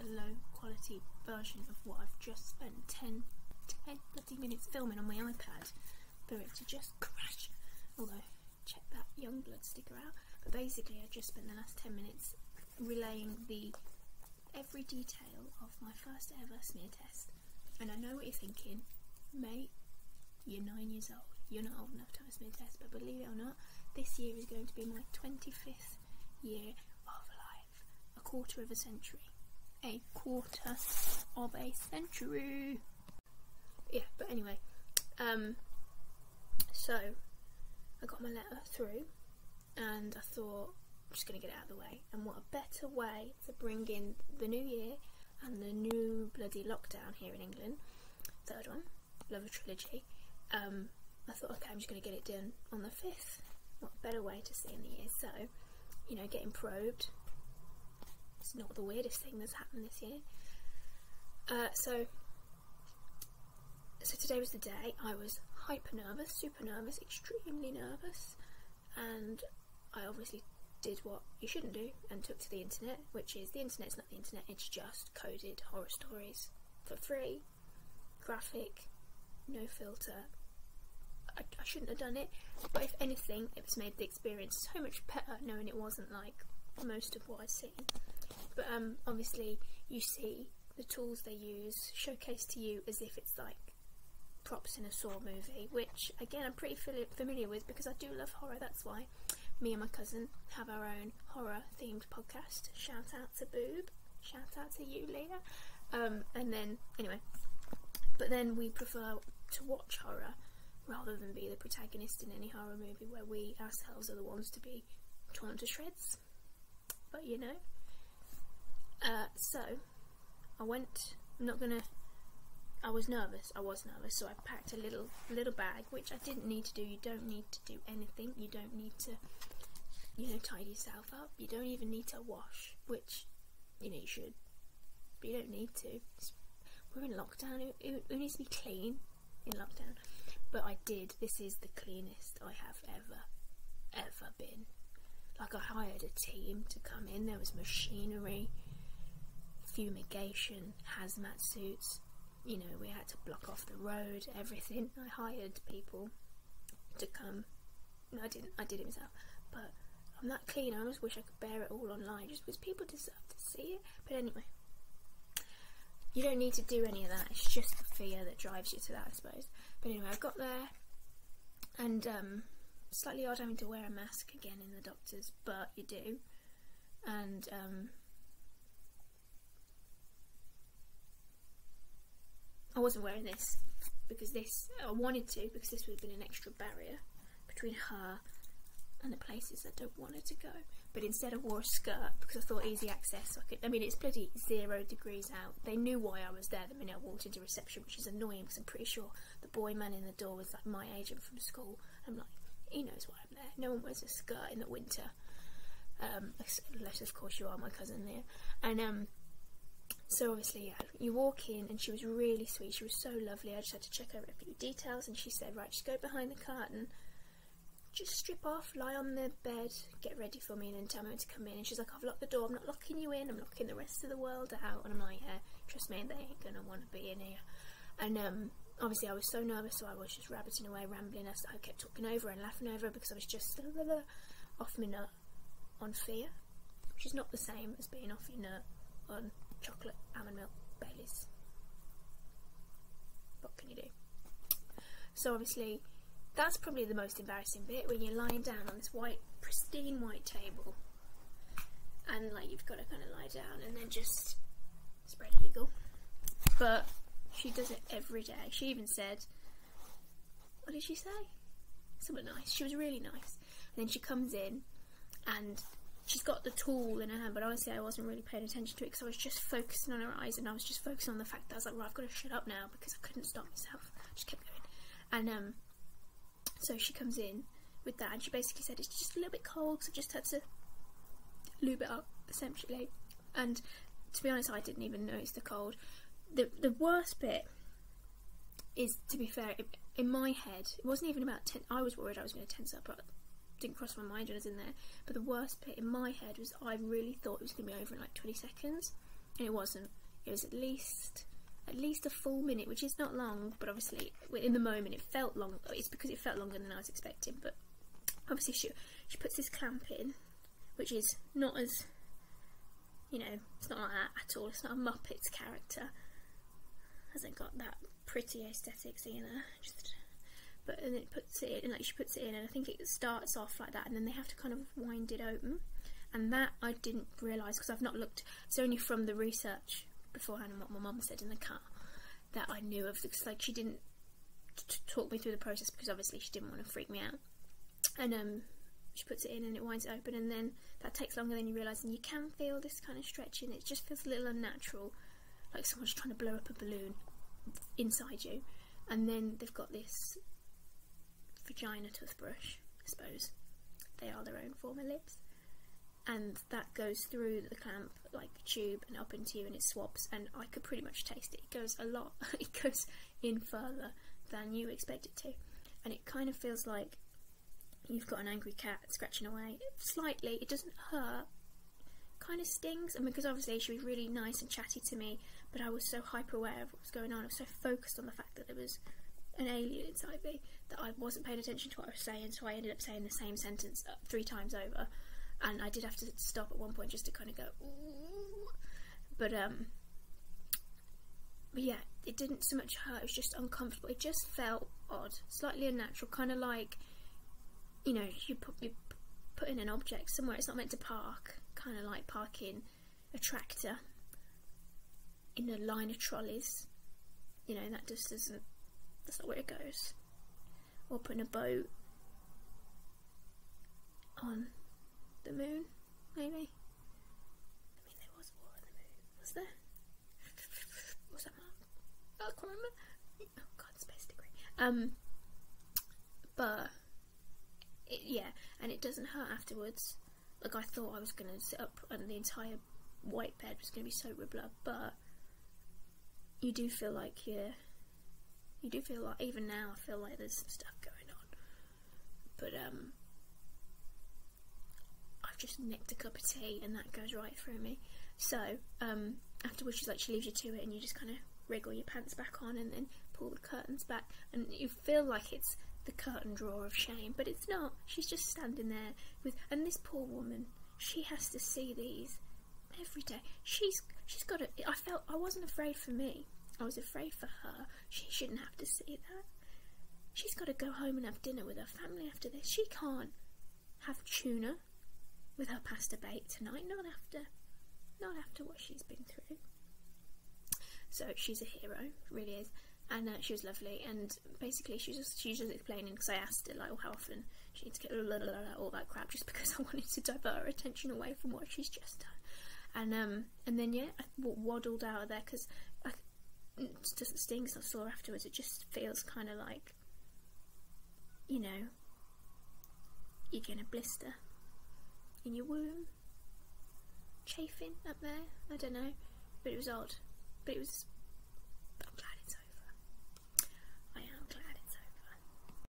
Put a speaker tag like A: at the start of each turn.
A: a low quality version of what I've just spent 10, 10 bloody minutes filming on my iPad for it to just crash. Although, check that Yungblud sticker out. But basically, I just spent the last 10 minutes relaying the every detail of my first ever smear test. And I know what you're thinking, mate, you're nine years old. You're not old enough to have a smear test, but believe it or not, this year is going to be my 25th year of life. A quarter of a century. A quarter of a century. Yeah, but anyway, um, so I got my letter through, and I thought I'm just going to get it out of the way. And what a better way to bring in the new year and the new bloody lockdown here in England. Third one, Love a Trilogy. Um, I thought, okay, I'm just going to get it done on the 5th. What a better way to see in the year? So, you know, getting probed. It's not the weirdest thing that's happened this year. Uh, so, so today was the day. I was hyper nervous, super nervous, extremely nervous, and I obviously did what you shouldn't do and took to the internet, which is the internet's not the internet, it's just coded horror stories for free, graphic, no filter. I, I shouldn't have done it, but if anything, it's made the experience so much better knowing it wasn't like most of what I'd seen. But um, obviously, you see the tools they use showcased to you as if it's like props in a Saw movie, which again I'm pretty familiar with because I do love horror. That's why me and my cousin have our own horror themed podcast. Shout out to Boob. Shout out to you, Leah. Um, and then anyway, but then we prefer to watch horror rather than be the protagonist in any horror movie where we ourselves are the ones to be torn to shreds. But you know. Uh, so I went. I'm not gonna. I was nervous. I was nervous, so I packed a little little bag, which I didn't need to do. You don't need to do anything. You don't need to, you know, tidy yourself up. You don't even need to wash, which, you know, you should. But you don't need to. It's, we're in lockdown. It, it needs to be clean in lockdown. But I did. This is the cleanest I have ever, ever been. Like I hired a team to come in. There was machinery, fumigation, hazmat suits. You know, we had to block off the road, everything. I hired people to come. No, I didn't. I did it myself. But I'm that clean. I almost wish I could bear it all online, just because people deserve to see it. But anyway, you don't need to do any of that. It's just the fear that drives you to that, I suppose. But anyway, I got there, and um, slightly odd having to wear a mask again in the doctors, but you do. And um, I wasn't wearing this because this I wanted to because this would have been an extra barrier between her and the places I don't want her to go. But instead, I wore a skirt because I thought easy access. I could. I mean, it's bloody zero degrees out. They knew why I was there the minute I walked into reception, which is annoying because I'm pretty sure the boy man in the door was like my agent from school. I'm like, he knows why I'm there. No one wears a skirt in the winter. Um, unless of course you are my cousin there. And um, so obviously, yeah, you walk in and she was really sweet. She was so lovely. I just had to check over a few details, and she said, right, just go behind the curtain just strip off, lie on the bed, get ready for me, and then tell me when to come in. And she's like, I've locked the door, I'm not locking you in, I'm locking the rest of the world out. And I'm like, yeah, trust me, they ain't gonna want to be in here. And um, obviously, I was so nervous, so I was just rabbiting away, rambling. I, I kept talking over and laughing over because I was just off my nut on fear, which is not the same as being off your nut on chocolate, almond milk, Baileys. What can you do? So obviously, that's probably the most embarrassing bit when you're lying down on this white, pristine white table, and like you've got to kind of lie down and then just spread eagle. But she does it every day. She even said, "What did she say? Something nice." She was really nice. And then she comes in, and she's got the tool in her hand, but honestly, I wasn't really paying attention to it because I was just focusing on her eyes and I was just focusing on the fact that I was like, well, I've got to shut up now because I couldn't stop myself. I just kept going. And um, so she comes in with that, and she basically said it's just a little bit cold, so I just had to lube it up essentially. And to be honest, I didn't even notice the cold. The the worst bit is, to be fair, in my head, it wasn't even about ten. I was worried I was going to tense up, but didn't cross my mind when I was in there. But the worst bit in my head was I really thought it was going to be over in like 20 seconds. and it wasn't. It was at least at least a full minute, which is not long, but obviously in the moment it felt long. It's because it felt longer than I was expecting. But obviously she she puts this clamp in, which is not as you know, it's not like that at all. It's not a Muppets character. Hasn't got that pretty aesthetics either. Just but and it puts it in like she puts it in and I think it starts off like that and then they have to kind of wind it open. And that I didn't realise because I've not looked it's only from the research beforehand and what my mum said in the car that I knew of because like she didn't talk me through the process because obviously she didn't want to freak me out. And um she puts it in and it winds it open and then that takes longer than you realise and you can feel this kind of stretching. It just feels a little unnatural like someone's trying to blow up a balloon inside you. And then they've got this vagina toothbrush I suppose. They are their own form of lips. And that goes through the clamp like tube and up into you and it swabs and I could pretty much taste it. It goes a lot, it goes in further than you expect it to. And it kind of feels like you've got an angry cat scratching away. Slightly, it doesn't hurt, kind of stings. And because obviously she was really nice and chatty to me but I was so hyper aware of what was going on, I was so focused on the fact that there was an alien inside me that I wasn't paying attention to what I was saying so I ended up saying the same sentence uh, three times over and I did have to stop at one point just to kind of go, Ooh. but um, but yeah, it didn't so much hurt. It was just uncomfortable. It just felt odd, slightly unnatural, kind of like you know you put you put in an object somewhere it's not meant to park, kind of like parking a tractor in a line of trolleys. You know that just doesn't. That's not where it goes. Or putting a boat on the moon, maybe. I mean, there was war on the moon, was there? was that mark? I can't remember. Oh God, space degree. Um, but it, yeah, and it doesn't hurt afterwards. Like I thought I was gonna sit up and the entire white bed was gonna be soaked with blood, but you do feel like you're. You do feel like even now I feel like there's some stuff going on, but um, I've just nicked a cup of tea and that goes right through me. So um, afterwards, she's like, she leaves you to it, and you just kind of wriggle your pants back on and then pull the curtains back, and you feel like it's the curtain drawer of shame, but it's not. She's just standing there with, and this poor woman, she has to see these every day. She's she's got to. I felt I wasn't afraid for me. I was afraid for her. She shouldn't have to see that. She's got to go home and have dinner with her family after this. She can't have tuna with her pasta bake tonight, not after, not after what she's been through. So she's a hero, really is, and uh, she was lovely. And basically, she was just she was just explaining because I asked her like, how often she needs to get blah, blah, blah, all that crap, just because I wanted to divert her attention away from what she's just done. And um, and then yeah, I waddled out of there because it doesn't sting. So I saw afterwards. It just feels kind of like, you know, you're gonna blister in your womb, chafing up there. I don't know, but it was odd. But it was